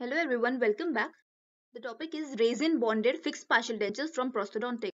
Hello everyone, welcome back. The topic is resin bonded fixed partial dentures from prosthodontics.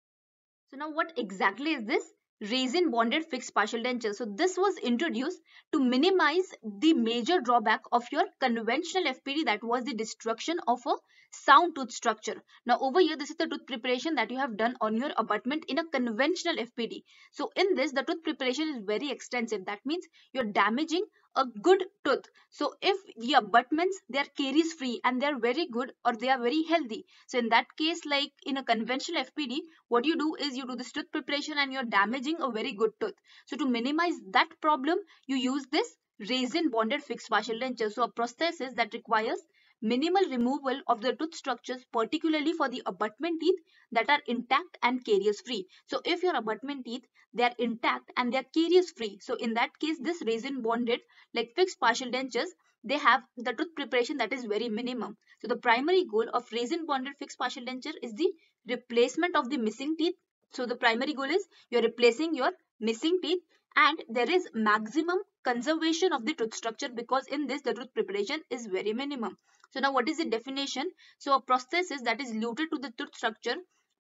So now what exactly is this resin bonded fixed partial denture? So this was introduced to minimize the major drawback of your conventional FPD that was the destruction of a sound tooth structure. Now over here this is the tooth preparation that you have done on your abutment in a conventional FPD. So in this the tooth preparation is very extensive. That means you're damaging a good tooth. So if the abutments they are caries free and they are very good or they are very healthy. So in that case like in a conventional FPD what you do is you do this tooth preparation and you're damaging a very good tooth. So to minimize that problem you use this resin bonded fixed partial denture. So a prosthesis that requires minimal removal of the tooth structures particularly for the abutment teeth that are intact and caries free. So if your abutment teeth they are intact and they are caries free. So in that case this resin bonded like fixed partial dentures they have the tooth preparation that is very minimum. So the primary goal of resin bonded fixed partial denture is the replacement of the missing teeth. So the primary goal is you're replacing your missing teeth and there is maximum conservation of the tooth structure because in this the tooth preparation is very minimum. So now what is the definition? So a prosthesis that is luted to the tooth structure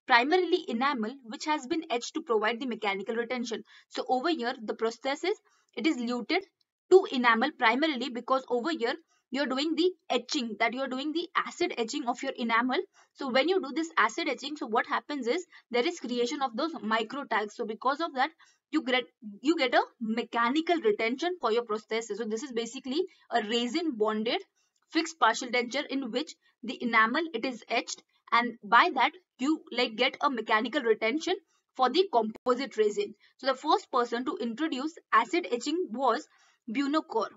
primarily enamel which has been etched to provide the mechanical retention. So over here the prosthesis it is luted to enamel primarily because over here you're doing the etching that you're doing the acid etching of your enamel so when you do this acid etching so what happens is there is creation of those micro tags so because of that you get you get a mechanical retention for your prosthesis so this is basically a resin bonded fixed partial denture in which the enamel it is etched and by that you like get a mechanical retention for the composite resin so the first person to introduce acid etching was Buonocore.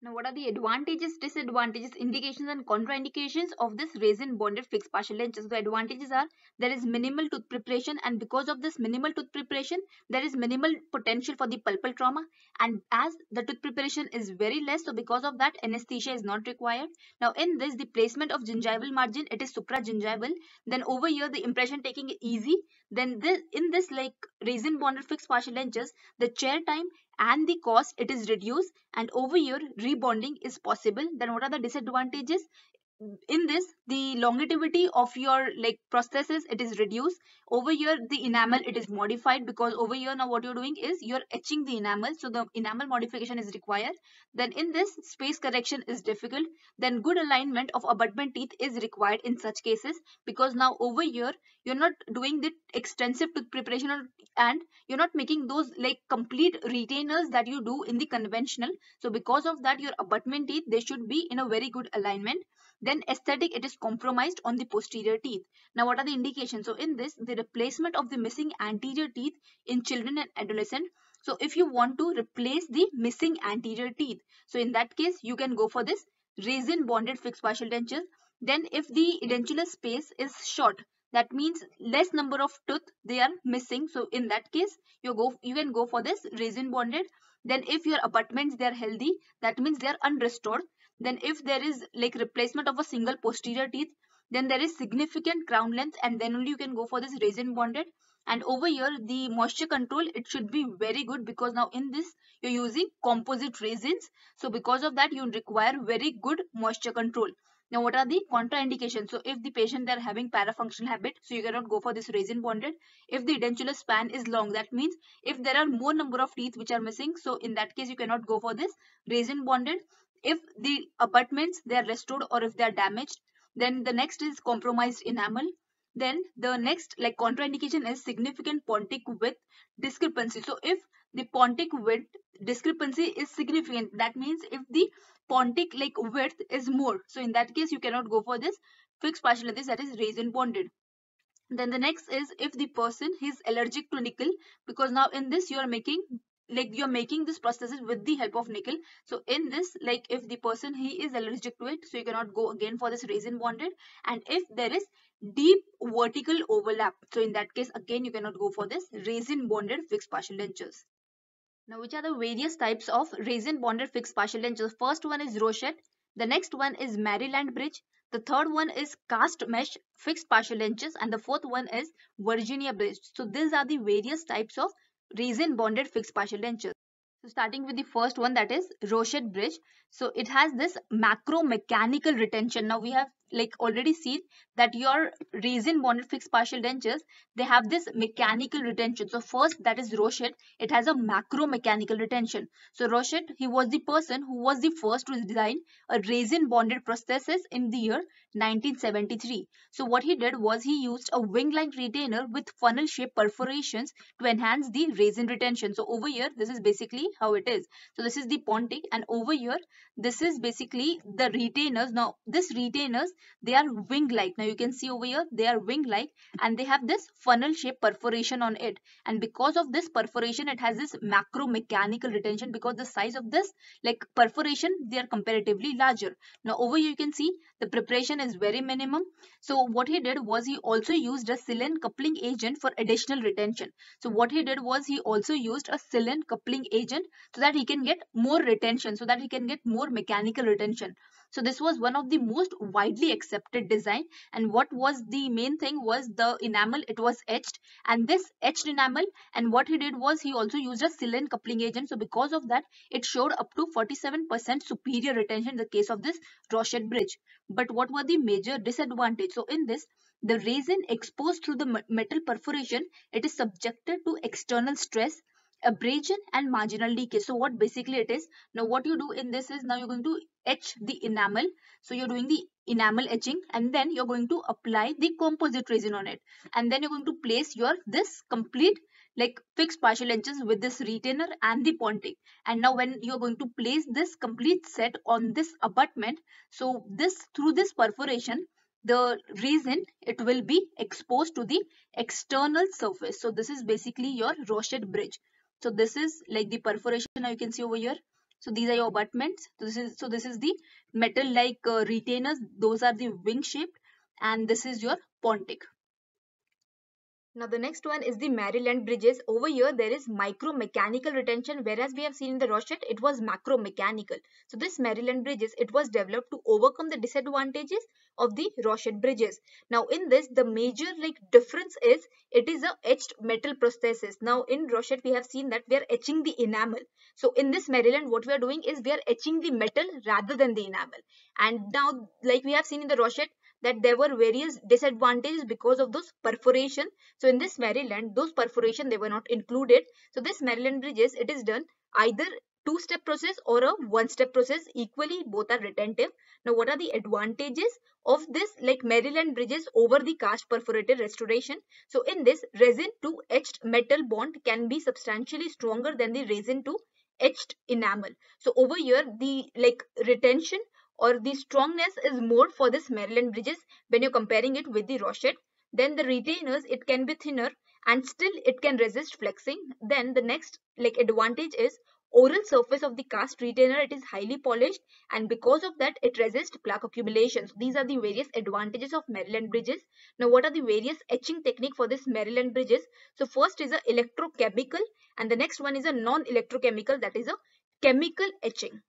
Now, what are the advantages, disadvantages, indications and contraindications of this resin bonded fixed partial dentures? The advantages are there is minimal tooth preparation and because of this minimal tooth preparation, there is minimal potential for the pulpal trauma and as the tooth preparation is very less, so because of that anesthesia is not required. Now, in this, the placement of gingival margin, it is supragingival. Then over here, the impression taking is easy. Then this, in this like resin bonded fixed partial dentures, the chair time and the cost it is reduced and over here rebonding is possible. Then what are the disadvantages in this the longevity of your like prosthesis it is reduced. Over here the enamel it is modified because over here now what you're doing is you're etching the enamel. So the enamel modification is required. Then in this space correction is difficult. Then good alignment of abutment teeth is required in such cases because now over here you're not doing the extensive tooth preparation and you're not making those like complete retainers that you do in the conventional. So because of that your abutment teeth they should be in a very good alignment then aesthetic, it is compromised on the posterior teeth. Now, what are the indications? So, in this, the replacement of the missing anterior teeth in children and adolescent. So, if you want to replace the missing anterior teeth, so in that case, you can go for this resin bonded fixed partial dentures. Then, if the edentulous space is short, that means less number of tooth they are missing. So, in that case, you go you can go for this resin bonded. Then, if your abutments they are healthy, that means they are unrestored then if there is like replacement of a single posterior teeth then there is significant crown length and then only you can go for this resin bonded. And over here the moisture control it should be very good because now in this you're using composite resins. So because of that you require very good moisture control. Now what are the contraindications? So if the patient they're having parafunctional habit so you cannot go for this resin bonded. If the edentulous span is long that means if there are more number of teeth which are missing so in that case you cannot go for this resin bonded if the abutments they are restored or if they are damaged then the next is compromised enamel. Then the next like contraindication is significant pontic width discrepancy. So if the pontic width discrepancy is significant that means if the pontic like width is more so in that case you cannot go for this fixed partial this that is resin bonded. Then the next is if the person is allergic to nickel because now in this you are making like you're making this prosthesis with the help of nickel. So in this like if the person he is allergic to it so you cannot go again for this resin bonded. And if there is deep vertical overlap so in that case again you cannot go for this resin bonded fixed partial dentures. Now which are the various types of resin bonded fixed partial dentures? First one is rochette. The next one is maryland bridge. The third one is cast mesh fixed partial dentures. And the fourth one is virginia bridge. So these are the various types of resin bonded fixed partial dentures. So starting with the first one that is Rochette bridge. So it has this macro mechanical retention. Now we have like already seen that your resin bonded fixed partial dentures they have this mechanical retention. So first that is Rochette. It has a macro mechanical retention. So Rochette he was the person who was the first to design a resin bonded prosthesis in the year 1973 so what he did was he used a wing like retainer with funnel shaped perforations to enhance the resin retention. So over here this is basically how it is. So this is the pontic and over here this is basically the retainers. Now this retainers they are wing like. Now you can see over here they are wing like and they have this funnel shaped perforation on it. And because of this perforation it has this macro mechanical retention because the size of this like perforation they are comparatively larger. Now over here you can see the preparation is very minimum. So what he did was he also used a silane coupling agent for additional retention. So what he did was he also used a silane coupling agent so that he can get more retention so that he can get more mechanical retention so this was one of the most widely accepted design. And what was the main thing was the enamel. It was etched. And this etched enamel and what he did was he also used a silane coupling agent. So because of that it showed up to 47% superior retention in the case of this Rochette bridge. But what were the major disadvantage? So in this the resin exposed through the metal perforation it is subjected to external stress abrasion and marginal decay. So what basically it is now what you do in this is now you're going to etch the enamel. So you're doing the enamel etching and then you're going to apply the composite resin on it. And then you're going to place your this complete like fixed partial dentures with this retainer and the pontic and now when you're going to place this complete set on this abutment so this through this perforation the resin it will be exposed to the external surface. So this is basically your Rochette bridge so this is like the perforation now you can see over here. So these are your abutments. So this is so this is the metal like uh, retainers. Those are the wing shaped and this is your pontic. Now the next one is the Maryland bridges. Over here there is micro mechanical retention whereas we have seen in the Rochette it was macro mechanical. So this Maryland bridges it was developed to overcome the disadvantages of the Rochette bridges. Now in this the major like difference is it is a etched metal prosthesis. Now in Rochette we have seen that we are etching the enamel. So in this Maryland what we are doing is we are etching the metal rather than the enamel. And now like we have seen in the Rochette that there were various disadvantages because of those perforation. So in this Maryland, those perforation, they were not included. So this Maryland bridges, it is done either two-step process or a one-step process. Equally, both are retentive. Now, what are the advantages of this like Maryland bridges over the cast perforated restoration? So in this, resin to etched metal bond can be substantially stronger than the resin to etched enamel. So over here, the like retention or the strongness is more for this Maryland bridges when you're comparing it with the Rochette. Then the retainers, it can be thinner and still it can resist flexing. Then the next like advantage is oral surface of the cast retainer it is highly polished and because of that it resists plaque accumulations these are the various advantages of maryland bridges now what are the various etching technique for this maryland bridges so first is a electrochemical and the next one is a non electrochemical that is a chemical etching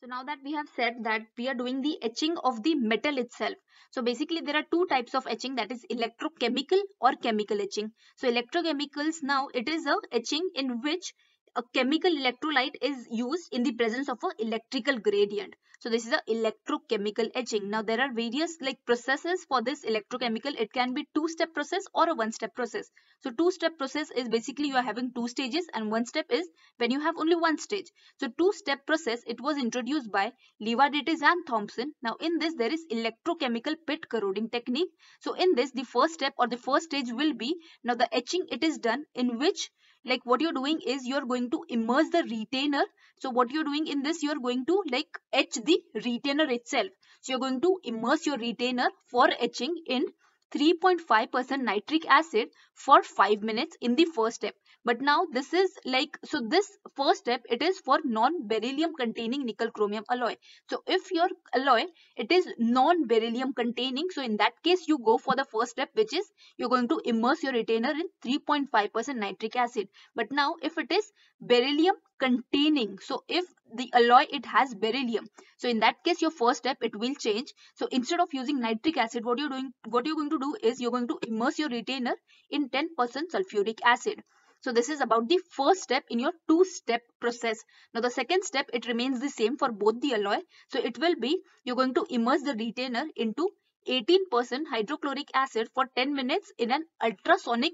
so now that we have said that we are doing the etching of the metal itself. So basically there are two types of etching that is electrochemical or chemical etching. So electrochemicals now it is a etching in which a chemical electrolyte is used in the presence of an electrical gradient. So this is a electrochemical etching. Now there are various like processes for this electrochemical. It can be two-step process or a one-step process. So two-step process is basically you are having two stages and one step is when you have only one stage. So two-step process it was introduced by Livaditis and Thompson. Now in this there is electrochemical pit corroding technique. So in this the first step or the first stage will be now the etching it is done in which like what you're doing is you're going to immerse the retainer. So what you're doing in this you're going to like etch the retainer itself. So you're going to immerse your retainer for etching in 3.5% nitric acid for 5 minutes in the first step but now this is like so this first step it is for non beryllium containing nickel chromium alloy. So if your alloy it is non beryllium containing so in that case you go for the first step which is you're going to immerse your retainer in 3.5% nitric acid. But now if it is beryllium containing so if the alloy it has beryllium so in that case your first step it will change. So instead of using nitric acid what you're doing what you're going to do is you're going to immerse your retainer in 10% sulfuric acid So this is about the first step in your two-step process. Now the second step, it remains the same for both the alloy. So it will be, you're going to immerse the retainer into 18% hydrochloric acid for 10 minutes in an ultrasonic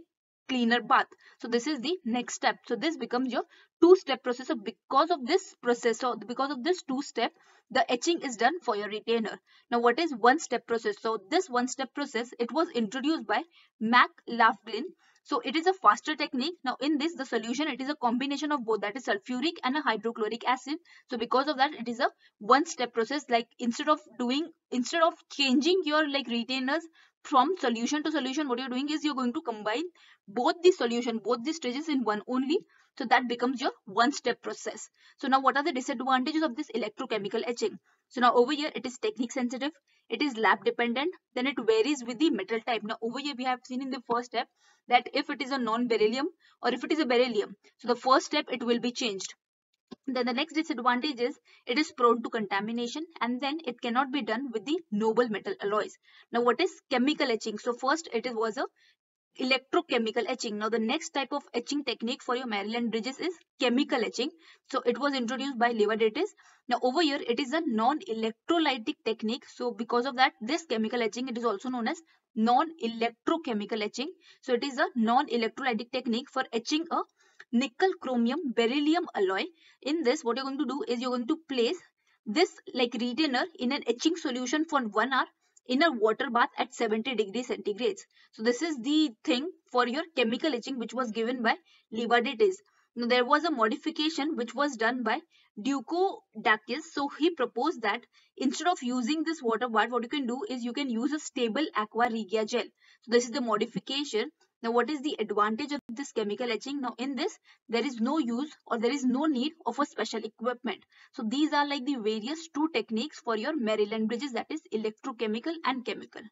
cleaner bath. So this is the next step. So this becomes your two-step process. So because of this process, or because of this two-step, the etching is done for your retainer. Now what is one-step process? So this one-step process, it was introduced by Mac Laughlin so it is a faster technique. Now in this, the solution, it is a combination of both that is sulfuric and a hydrochloric acid. So because of that, it is a one step process like instead of doing, instead of changing your like retainers from solution to solution, what you're doing is you're going to combine both the solution, both the stages in one only. So that becomes your one step process. So now what are the disadvantages of this electrochemical etching? So now over here, it is technique sensitive it is lab dependent then it varies with the metal type now over here we have seen in the first step that if it is a non-beryllium or if it is a beryllium so the first step it will be changed then the next disadvantage is it is prone to contamination and then it cannot be done with the noble metal alloys now what is chemical etching so first it was a electrochemical etching. Now the next type of etching technique for your Maryland bridges is chemical etching. So it was introduced by Livaditis. Now over here it is a non-electrolytic technique. So because of that this chemical etching it is also known as non-electrochemical etching. So it is a non-electrolytic technique for etching a nickel chromium beryllium alloy. In this what you're going to do is you're going to place this like retainer in an etching solution for 1 hour in a water bath at 70 degrees centigrades. So this is the thing for your chemical etching which was given by Livaditis. Now there was a modification which was done by Dakis. So he proposed that instead of using this water bath, what you can do is you can use a stable aqua regia gel. So this is the modification now, what is the advantage of this chemical etching? Now, in this, there is no use or there is no need of a special equipment. So, these are like the various two techniques for your Maryland bridges that is electrochemical and chemical.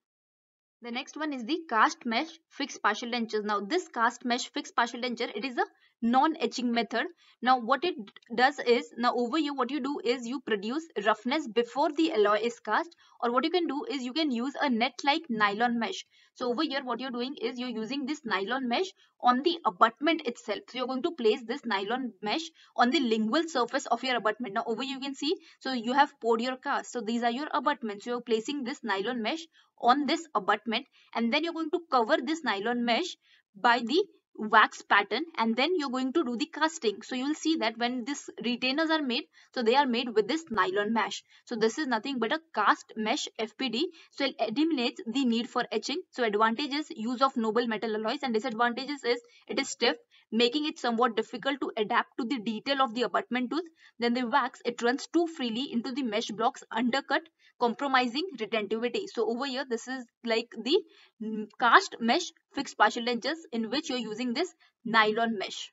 The next one is the cast mesh fixed partial dentures. Now, this cast mesh fixed partial denture, it is a non-etching method. Now what it does is, now over here what you do is you produce roughness before the alloy is cast or what you can do is you can use a net like nylon mesh. So over here what you're doing is you're using this nylon mesh on the abutment itself. So you're going to place this nylon mesh on the lingual surface of your abutment. Now over here you can see, so you have poured your cast. So these are your abutments. So you're placing this nylon mesh on this abutment and then you're going to cover this nylon mesh by the wax pattern and then you're going to do the casting. So you'll see that when these retainers are made so they are made with this nylon mesh. So this is nothing but a cast mesh fpd so it eliminates the need for etching. So advantages use of noble metal alloys and disadvantages is it is stiff making it somewhat difficult to adapt to the detail of the abutment tooth. Then the wax it runs too freely into the mesh blocks undercut compromising retentivity so over here this is like the mm, cast mesh fixed partial dentures in which you're using this nylon mesh.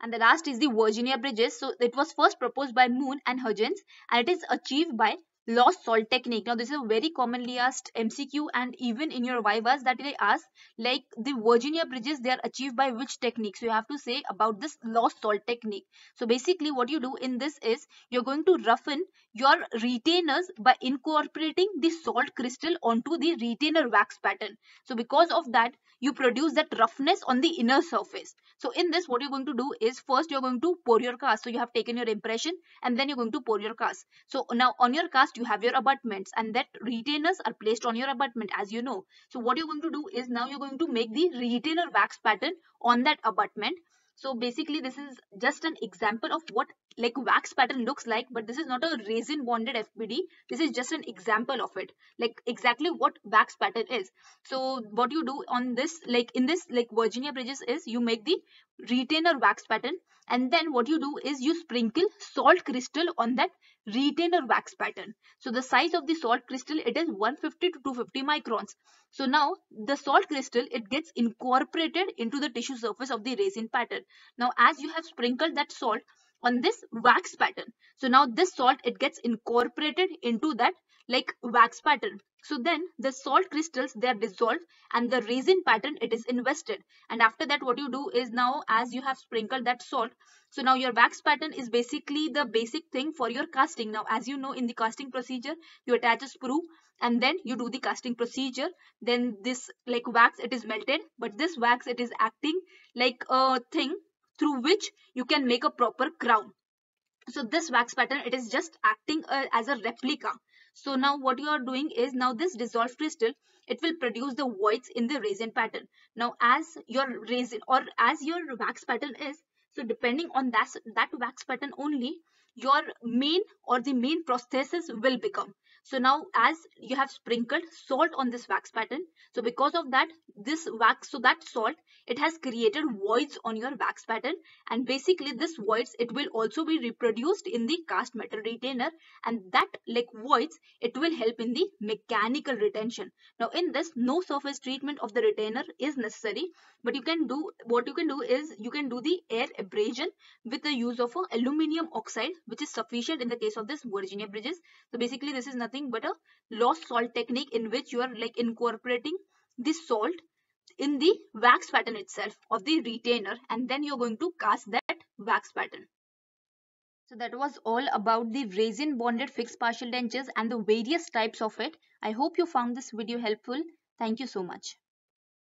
And the last is the Virginia bridges. So it was first proposed by Moon and Hudgins and it is achieved by lost salt technique. Now this is a very commonly asked MCQ and even in your vivas that they ask like the Virginia bridges they are achieved by which technique. So you have to say about this lost salt technique. So basically what you do in this is you're going to roughen your retainers by incorporating the salt crystal onto the retainer wax pattern. So because of that you produce that roughness on the inner surface. So in this what you're going to do is first you're going to pour your cast. So you have taken your impression and then you're going to pour your cast. So now on your cast you have your abutments and that retainers are placed on your abutment as you know. So what you're going to do is now you're going to make the retainer wax pattern on that abutment. So basically this is just an example of what like wax pattern looks like but this is not a resin bonded FPD. This is just an example of it like exactly what wax pattern is. So what you do on this like in this like Virginia bridges is you make the retainer wax pattern and then what you do is you sprinkle salt crystal on that retainer wax pattern. So the size of the salt crystal it is 150 to 250 microns. So now the salt crystal it gets incorporated into the tissue surface of the resin pattern. Now as you have sprinkled that salt on this wax pattern. So now this salt it gets incorporated into that like wax pattern. So then the salt crystals they are dissolved and the resin pattern it is invested. And after that what you do is now as you have sprinkled that salt so now your wax pattern is basically the basic thing for your casting. Now as you know in the casting procedure you attach a sprue and then you do the casting procedure. Then this like wax it is melted but this wax it is acting like a thing through which you can make a proper crown. So this wax pattern it is just acting uh, as a replica. So now what you are doing is now this dissolved crystal it will produce the voids in the resin pattern. Now as your resin or as your wax pattern is so depending on that that wax pattern only your main or the main prosthesis will become so now as you have sprinkled salt on this wax pattern, so because of that, this wax, so that salt, it has created voids on your wax pattern and basically this voids, it will also be reproduced in the cast metal retainer and that like voids, it will help in the mechanical retention. Now in this, no surface treatment of the retainer is necessary, but you can do, what you can do is you can do the air abrasion with the use of a aluminium oxide, which is sufficient in the case of this Virginia bridges. So basically this is nothing nothing but a lost salt technique in which you are like incorporating the salt in the wax pattern itself of the retainer and then you're going to cast that wax pattern. So that was all about the resin bonded fixed partial dentures and the various types of it. I hope you found this video helpful. Thank you so much.